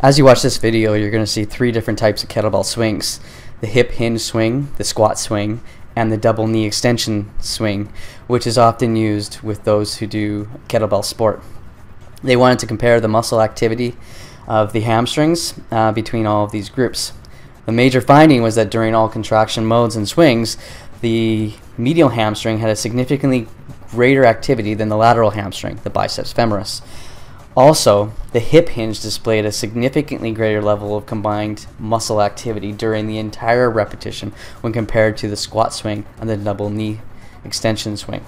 As you watch this video, you're going to see three different types of kettlebell swings. The hip hinge swing, the squat swing, and the double knee extension swing, which is often used with those who do kettlebell sport. They wanted to compare the muscle activity of the hamstrings uh, between all of these groups. The major finding was that during all contraction modes and swings, the medial hamstring had a significantly greater activity than the lateral hamstring, the biceps femoris. Also, the hip hinge displayed a significantly greater level of combined muscle activity during the entire repetition when compared to the squat swing and the double knee extension swing.